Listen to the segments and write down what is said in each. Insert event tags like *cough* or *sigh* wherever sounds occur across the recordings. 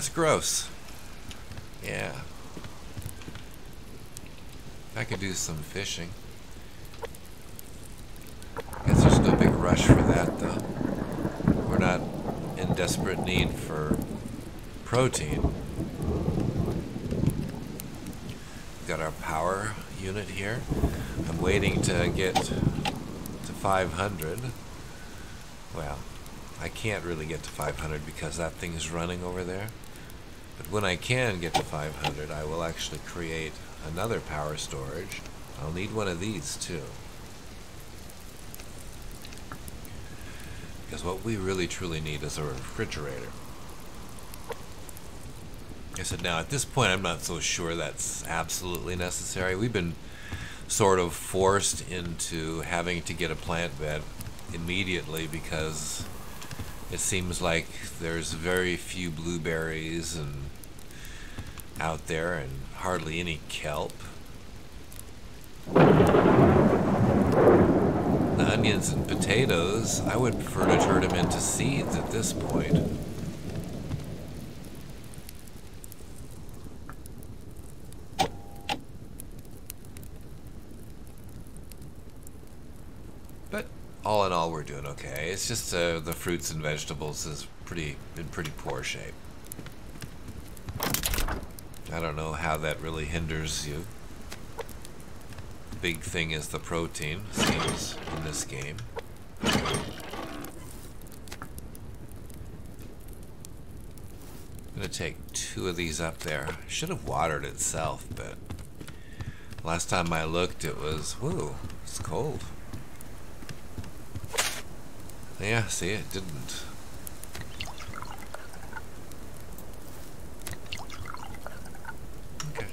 That's gross. Yeah. I could do some fishing. Guess there's no big rush for that though. We're not in desperate need for protein. Got our power unit here. I'm waiting to get to 500. Well, I can't really get to 500 because that thing is running over there. But when I can get to 500, I will actually create another power storage. I'll need one of these too. Because what we really truly need is a refrigerator. I said now at this point I'm not so sure that's absolutely necessary. We've been sort of forced into having to get a plant bed immediately because it seems like there's very few blueberries and out there and hardly any kelp. The onions and potatoes, I would prefer to turn them into seeds at this point. But all in all, we're doing okay. It's just uh, the fruits and vegetables is pretty in pretty poor shape. I don't know how that really hinders you. Big thing is the protein, seems, in this game. I'm gonna take two of these up there. Should have watered itself, but last time I looked it was, whoa, it's cold. Yeah, see, it didn't. Okay.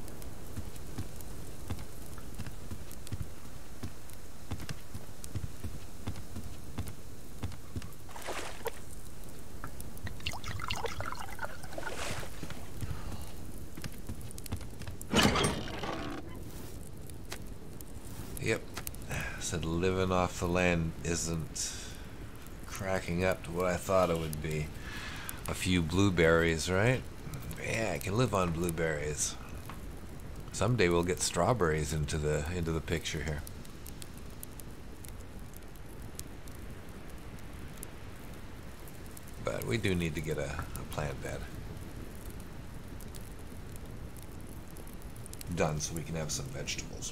Yep. *sighs* Said living off the land isn't cracking up to what I thought it would be. A few blueberries, right? Yeah, I can live on blueberries. Someday we'll get strawberries into the into the picture here. But we do need to get a, a plant bed done so we can have some vegetables.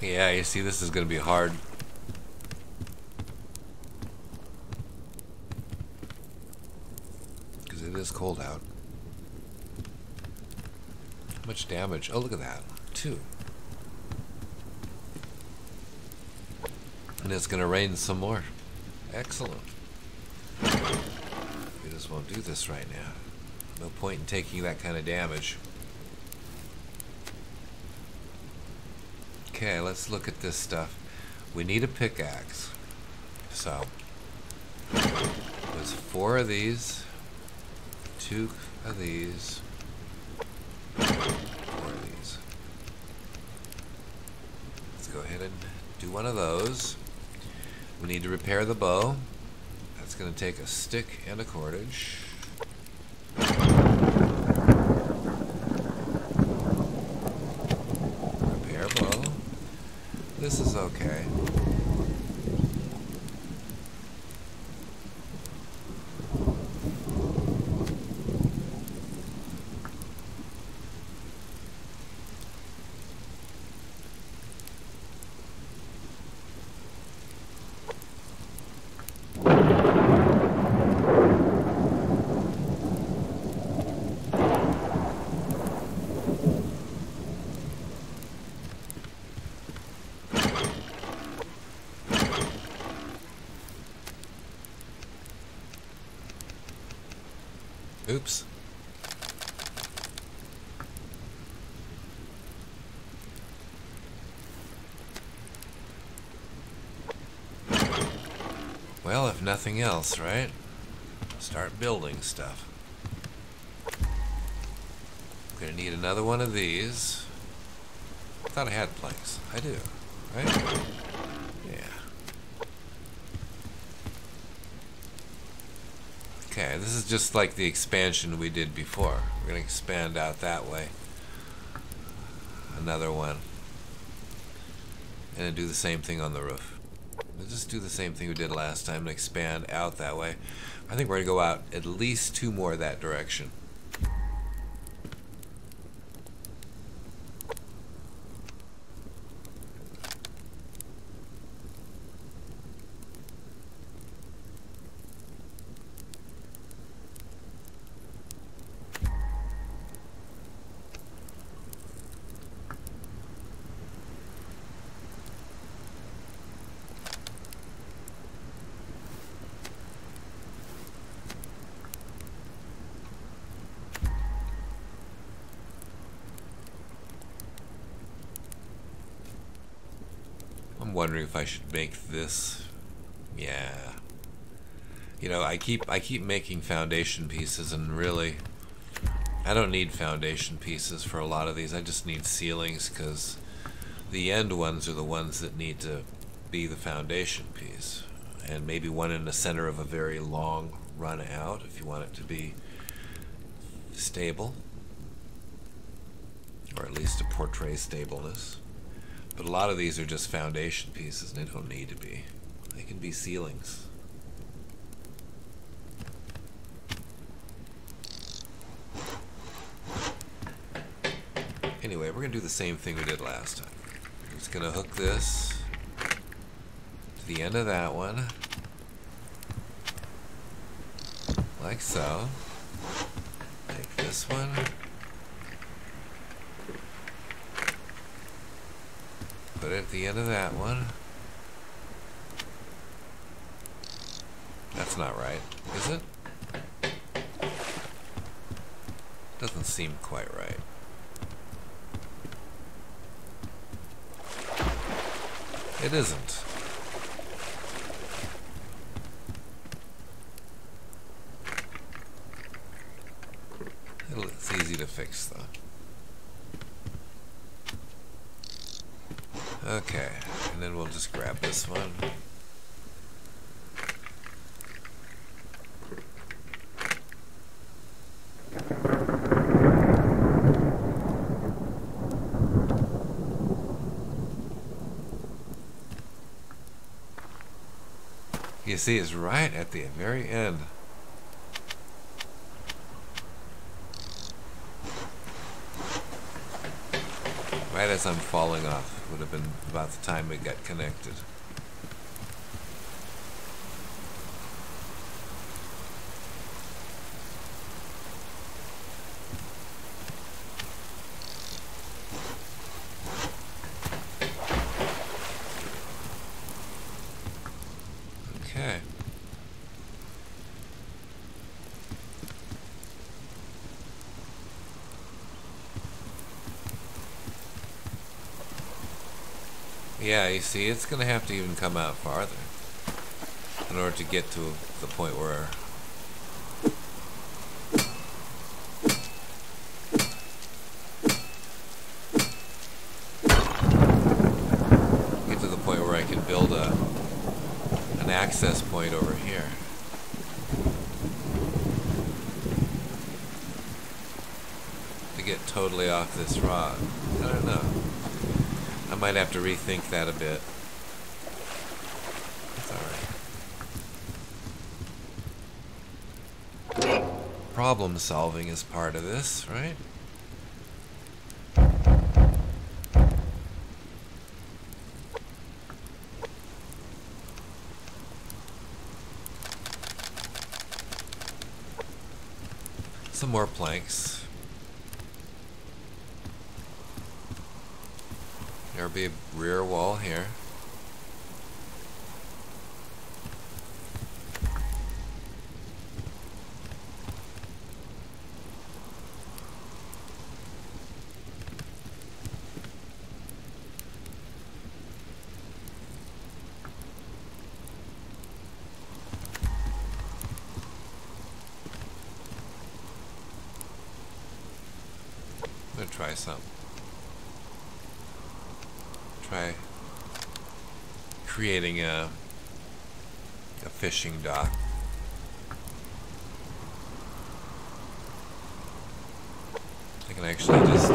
Yeah, you see, this is going to be hard. Because it is cold out. Much damage? Oh, look at that. Two. And it's going to rain some more. Excellent. We just won't do this right now. No point in taking that kind of damage. Okay, let's look at this stuff. We need a pickaxe. So, there's four of these, two of these, four of these. Let's go ahead and do one of those. We need to repair the bow. That's going to take a stick and a cordage. This is okay. Oops. Well, if nothing else, right? Start building stuff. I'm gonna need another one of these. I thought I had planks. I do, right? Yeah. Okay, this is just like the expansion we did before. We're gonna expand out that way. Another one. And do the same thing on the roof. We'll just do the same thing we did last time and expand out that way. I think we're gonna go out at least two more that direction. I'm wondering if I should make this. Yeah. You know, I keep I keep making foundation pieces and really I don't need foundation pieces for a lot of these. I just need ceilings cuz the end ones are the ones that need to be the foundation piece. And maybe one in the center of a very long run out if you want it to be stable or at least to portray stableness. But a lot of these are just foundation pieces and they don't need to be. They can be ceilings. Anyway, we're going to do the same thing we did last time. We're just going to hook this to the end of that one. Like so. Take this one. Put it at the end of that one. That's not right, is it? Doesn't seem quite right. It isn't. It's easy to fix though. Okay, and then we'll just grab this one. You see, it's right at the very end. Right as I'm falling off would have been about the time we got connected. Okay. See, it's going to have to even come out farther in order to get to the point where get to the point where I can build a an access point over here. To get totally off this rod. I don't know. Might have to rethink that a bit. It's alright. Problem solving is part of this, right? Some more planks. Be a rear wall here. Try creating a a fishing dock. I can actually just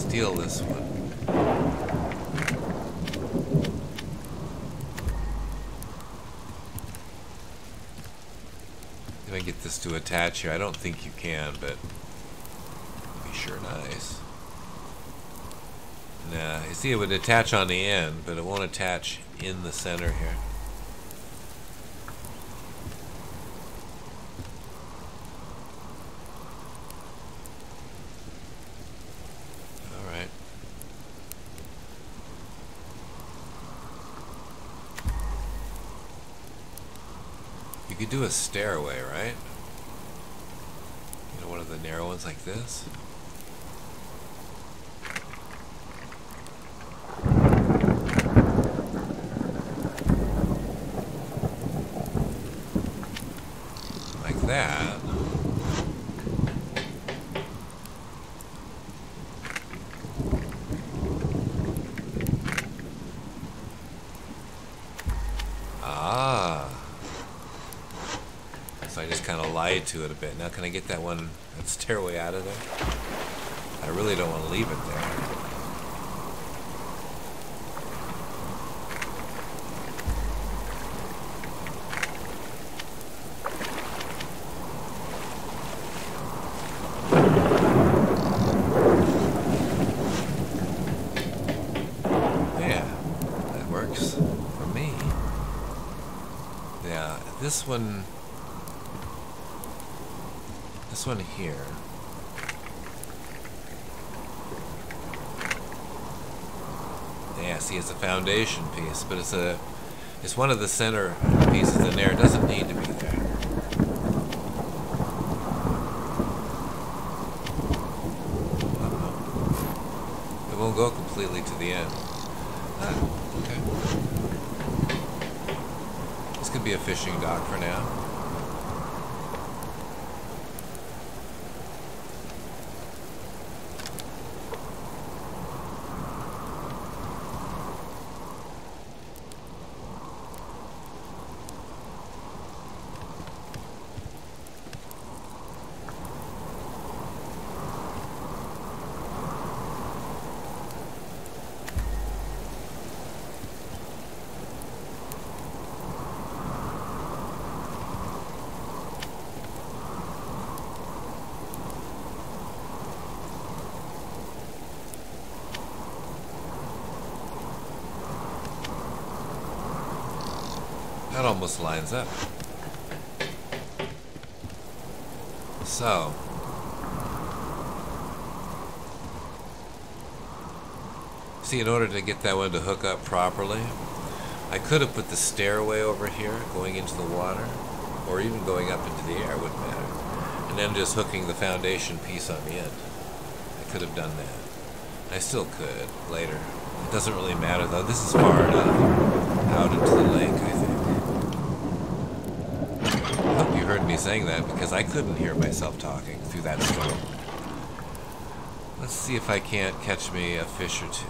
steal this one. If I get this to attach here, I don't think you can, but be sure nice. Nah, you see it would attach on the end, but it won't attach in the center here. You could do a stairway, right? You know, one of the narrow ones like this? Like that. Ah. So I to it a bit. Now can I get that one, that stairway out of there? I really don't want to leave it there. Yeah, that works for me. Yeah, this one, this one here. Yeah, see, it's a foundation piece, but it's a, it's one of the center pieces in there. It doesn't need to be there. It won't go completely to the end. Ah, okay. This could be a fishing dock for now. Almost lines up. So. See, in order to get that one to hook up properly, I could have put the stairway over here going into the water, or even going up into the air, wouldn't matter. And then just hooking the foundation piece on the end. I could have done that. I still could later. It doesn't really matter though. This is far enough out into the lake, I think. I hope you heard me saying that because I couldn't hear myself talking through that storm. Let's see if I can't catch me a fish or two.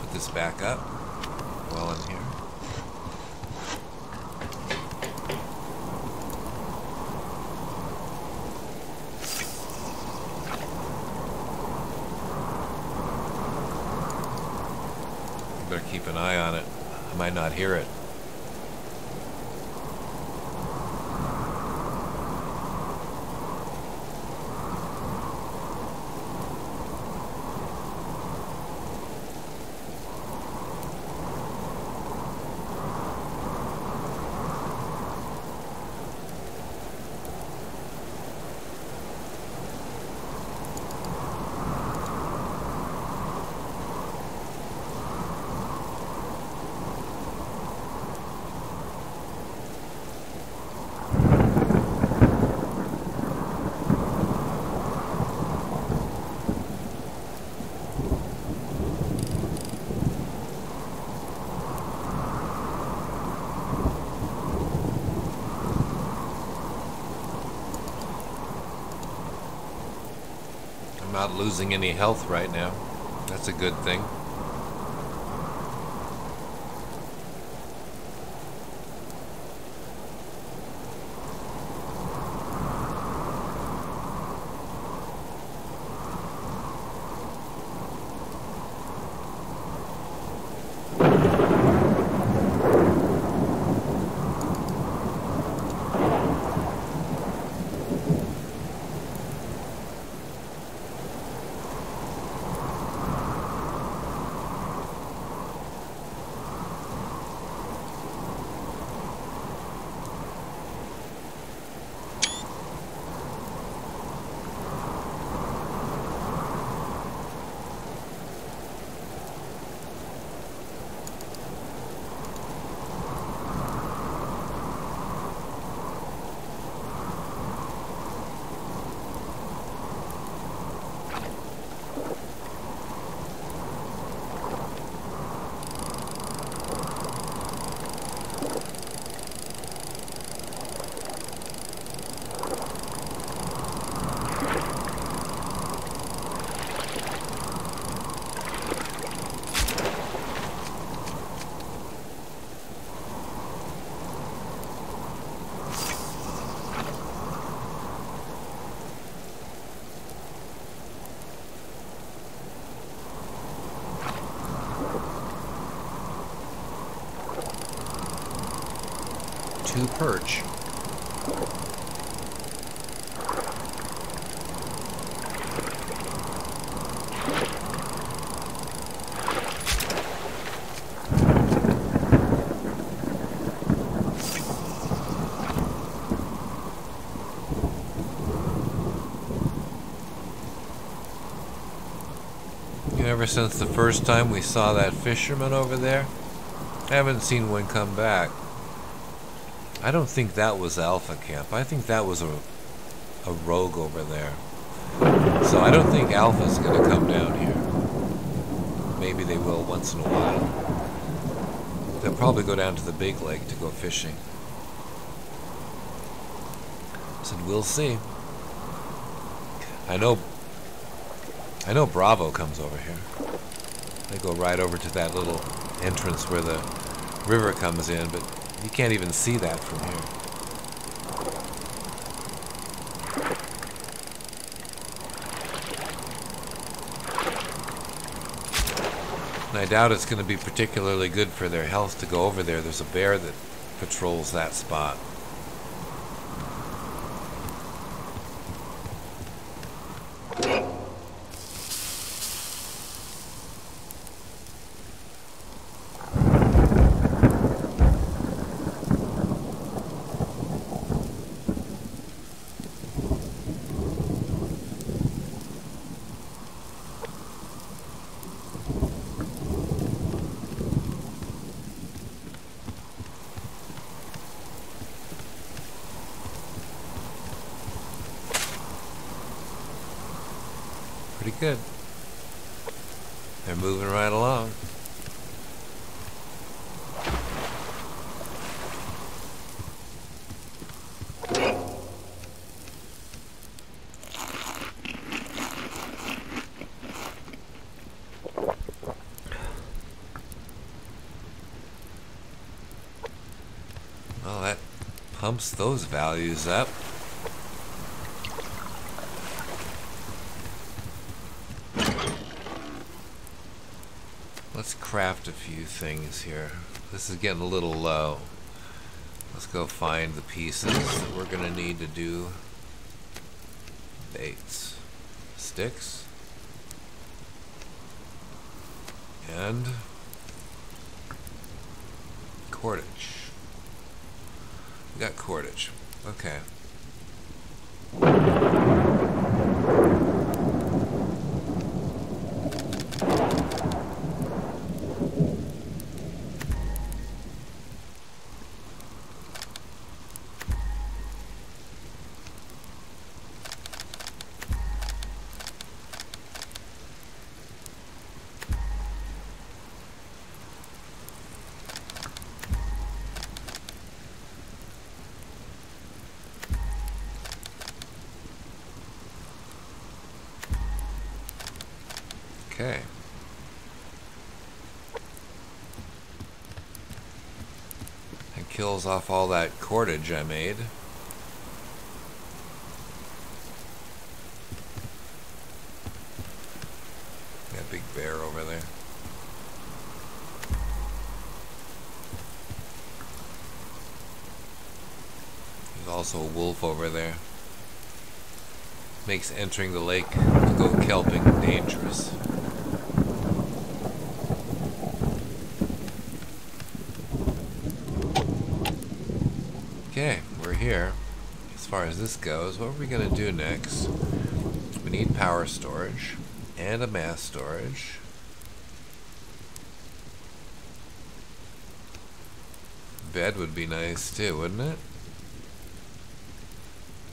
Put this back up while I'm here. Better keep an eye on it. I might not hear it. Losing any health right now. That's a good thing. Perch. Ever since the first time we saw that fisherman over there, I haven't seen one come back. I don't think that was Alpha Camp. I think that was a, a rogue over there. So I don't think Alpha's going to come down here. Maybe they will once in a while. They'll probably go down to the big lake to go fishing. Said we'll see. I know I know Bravo comes over here. They go right over to that little entrance where the river comes in, but you can't even see that from here. I doubt it's going to be particularly good for their health to go over there. There's a bear that patrols that spot. pretty good. They're moving right along. Well, that pumps those values up. Let's craft a few things here. This is getting a little low. Let's go find the pieces that we're going to need to do baits. Sticks. And cordage. Got cordage. Okay. Off all that cordage I made. That big bear over there. There's also a wolf over there. Makes entering the lake to go kelping dangerous. Okay, we're here. As far as this goes, what are we going to do next? We need power storage and a mass storage. Bed would be nice too, wouldn't it?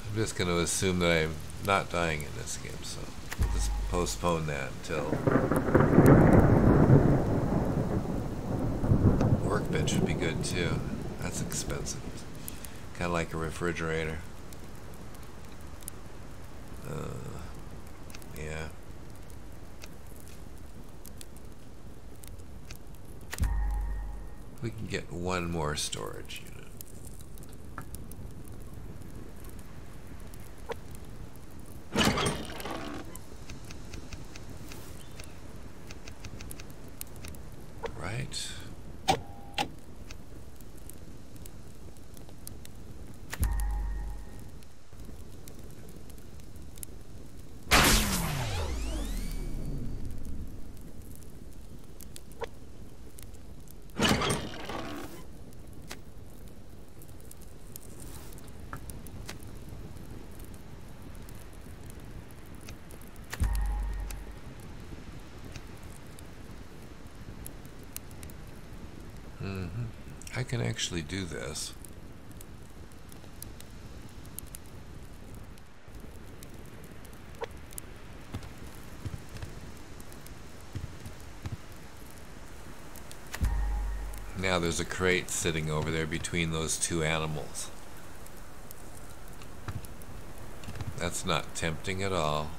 I'm just going to assume that I'm not dying in this game, so just postpone that until workbench would be good too. That's expensive. Kind of like a refrigerator. Uh, yeah. We can get one more storage unit. Right. hmm I can actually do this. Now there's a crate sitting over there between those two animals. That's not tempting at all.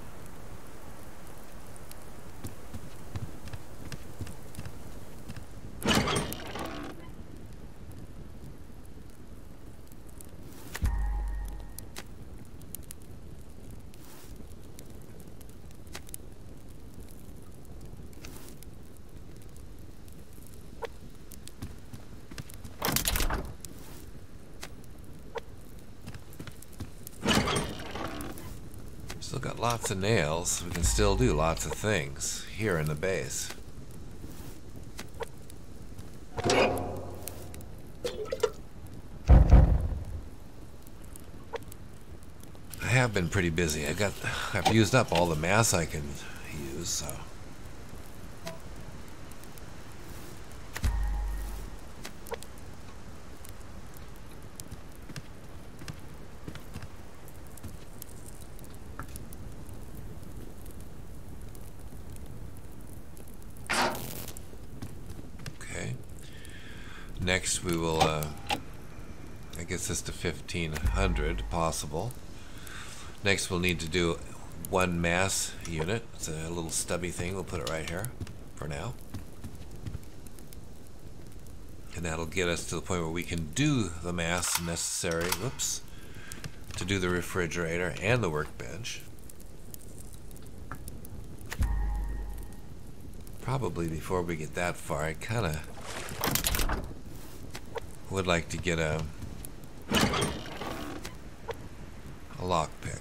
Still got lots of nails. We can still do lots of things here in the base. I have been pretty busy. I got I've used up all the mass I can use, so Okay. Next we will, uh, I guess this to 1500 possible. Next we'll need to do one mass unit. It's a little stubby thing. We'll put it right here for now. And that'll get us to the point where we can do the mass necessary, whoops, to do the refrigerator and the workbench. Probably before we get that far, I kind of would like to get a a lockpick.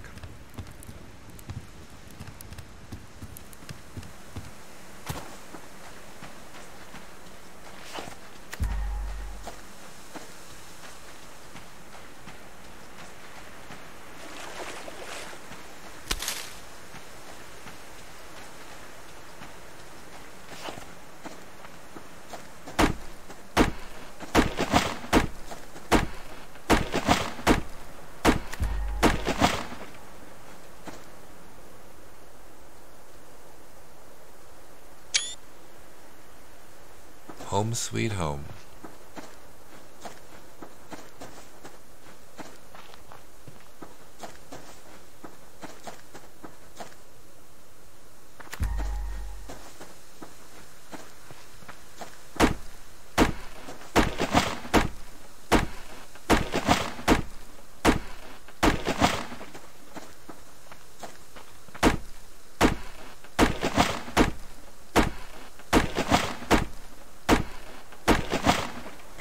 Home sweet home.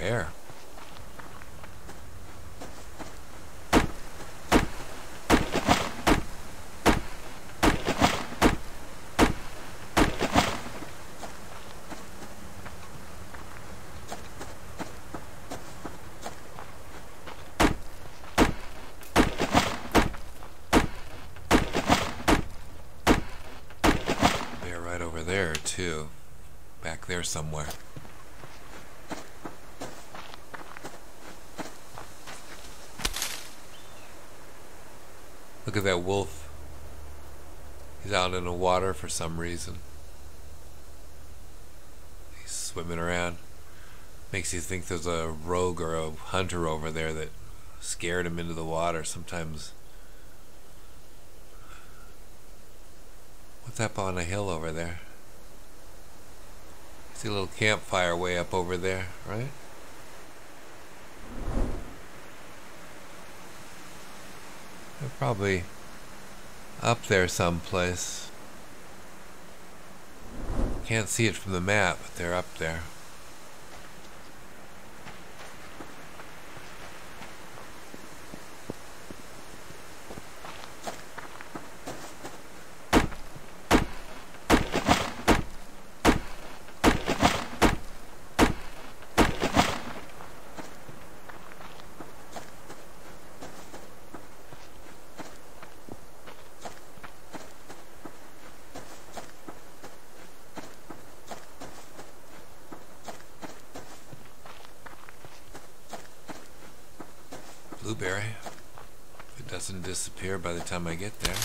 Bear. Bear right over there too. Back there somewhere. Look at that wolf. He's out in the water for some reason. He's swimming around. Makes you think there's a rogue or a hunter over there that scared him into the water. Sometimes. What's up on a hill over there? See a little campfire way up over there, right? They're probably up there someplace. Can't see it from the map, but they're up there. Blueberry. If it doesn't disappear by the time I get there.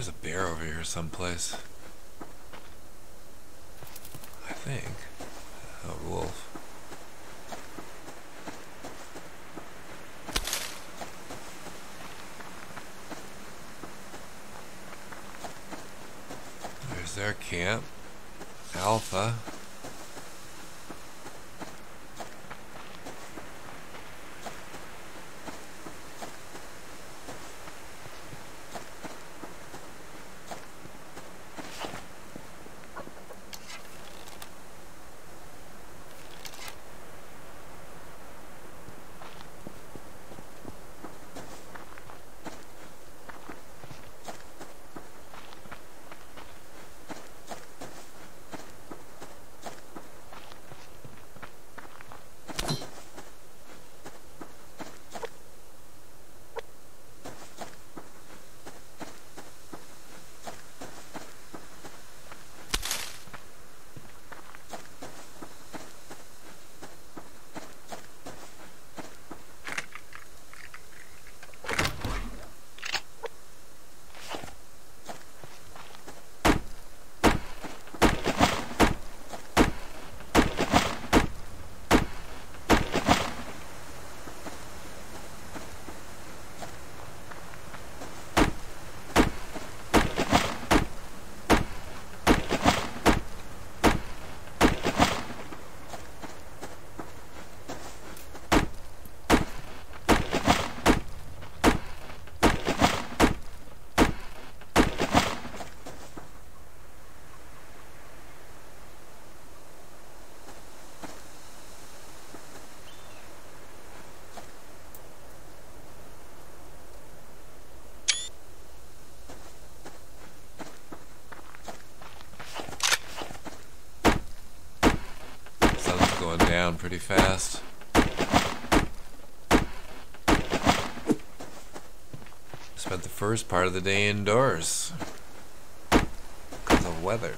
There's a bear over here someplace. Pretty fast. Spent the first part of the day indoors because of weather.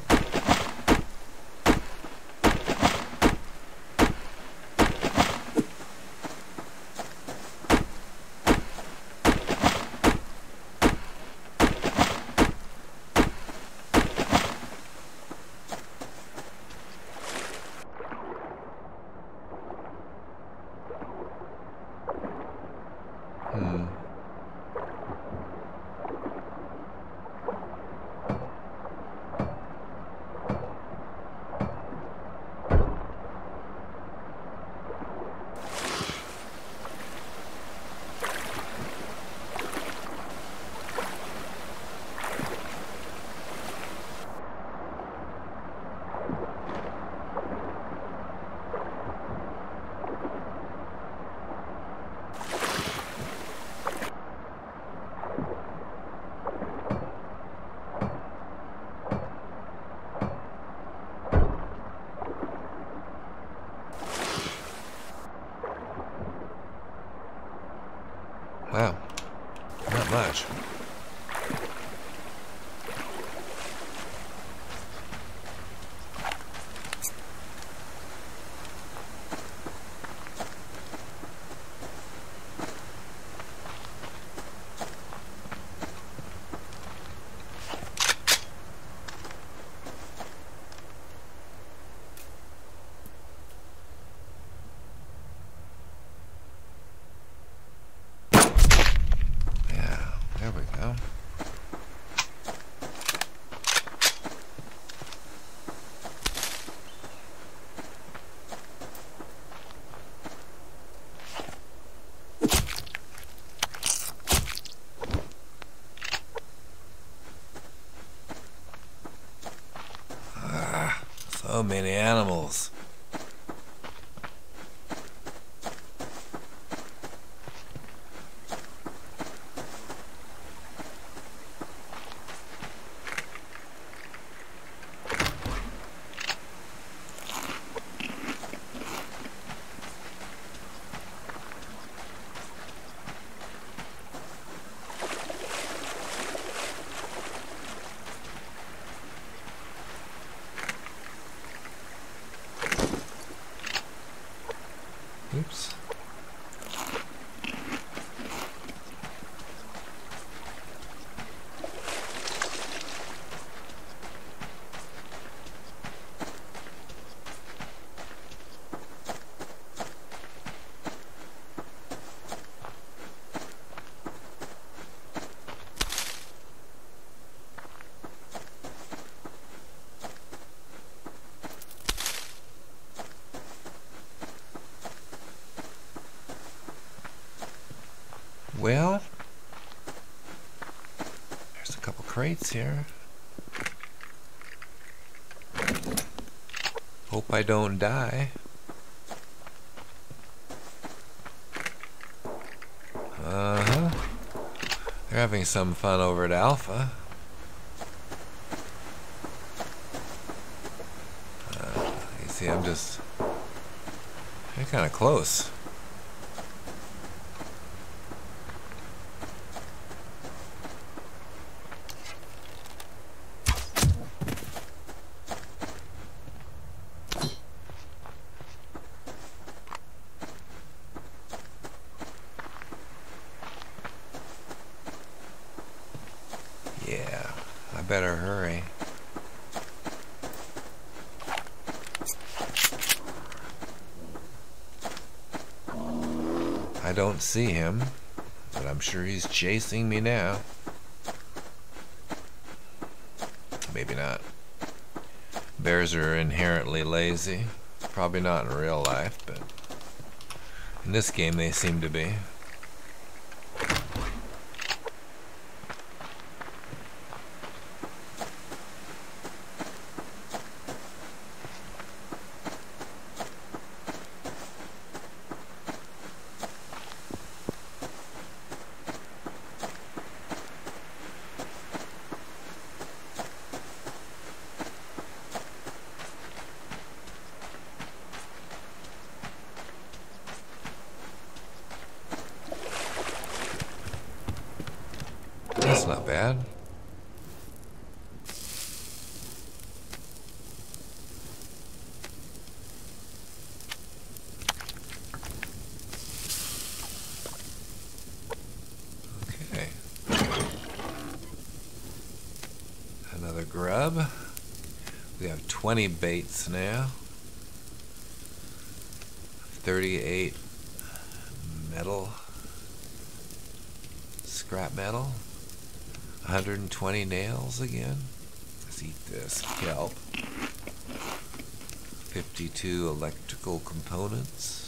Many animals. Oops. Well, there's a couple crates here. Hope I don't die. Uh huh. They're having some fun over at Alpha. Uh, you see, I'm just. They're kind of close. Yeah, I better hurry. I don't see him, but I'm sure he's chasing me now. Maybe not. Bears are inherently lazy. Probably not in real life, but in this game they seem to be. 20 baits now. 38 metal, scrap metal, 120 nails again. Let's eat this kelp. 52 electrical components.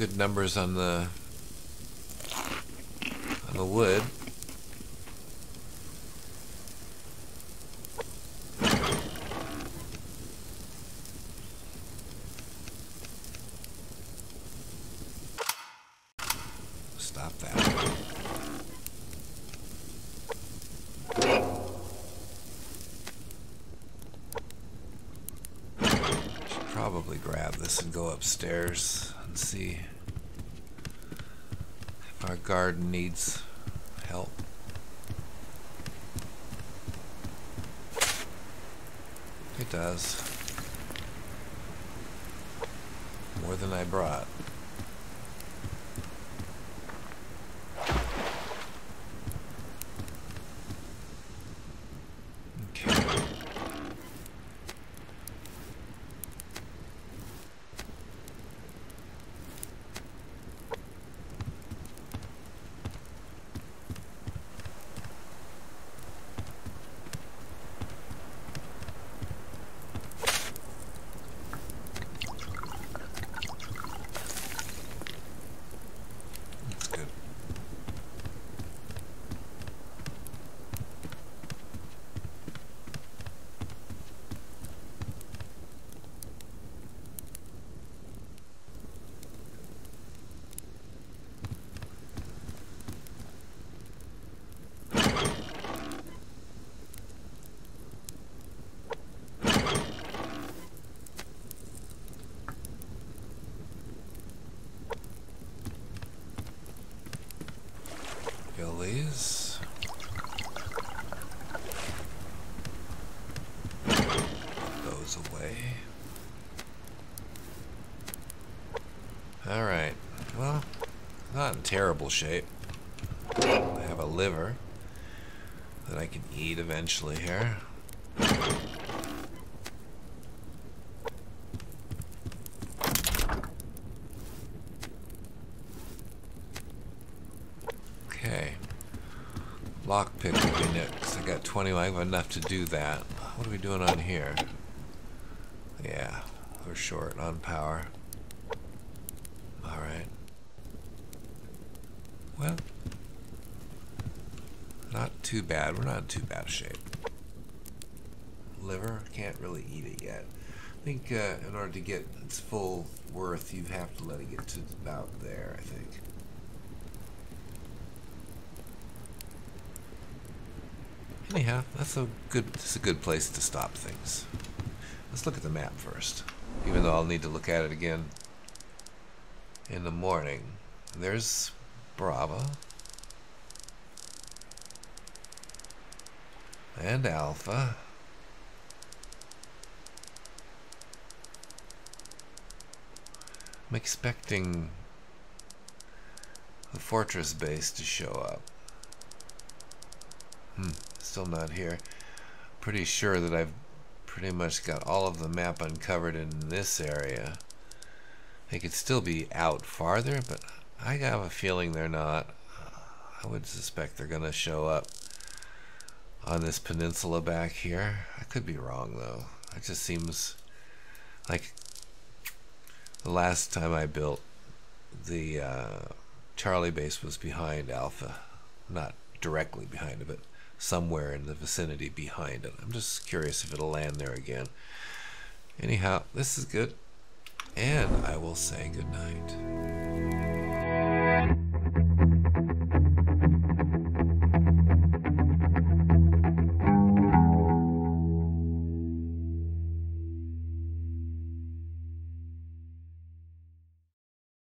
good numbers on the on the wood. Stop that. Should probably grab this and go upstairs and see our garden needs help. It does. More than I brought. Billies. Those away. Alright. Well, not in terrible shape. I have a liver that I can eat eventually here. Okay. Lockpick would be next. I got 20, I have enough to do that. What are we doing on here? Yeah, we're short on power. Alright. Well, not too bad. We're not in too bad a shape. Liver, can't really eat it yet. I think uh, in order to get its full worth, you have to let it get to about there, I think. Anyhow, that's a good that's a good place to stop things. Let's look at the map first. Even though I'll need to look at it again in the morning. There's Bravo. And Alpha. I'm expecting the fortress base to show up. Hmm still not here. Pretty sure that I've pretty much got all of the map uncovered in this area. They could still be out farther, but I have a feeling they're not. I would suspect they're going to show up on this peninsula back here. I could be wrong, though. It just seems like the last time I built the uh, Charlie base was behind Alpha. Not directly behind it, but somewhere in the vicinity behind it. I'm just curious if it'll land there again. Anyhow, this is good. And I will say good night.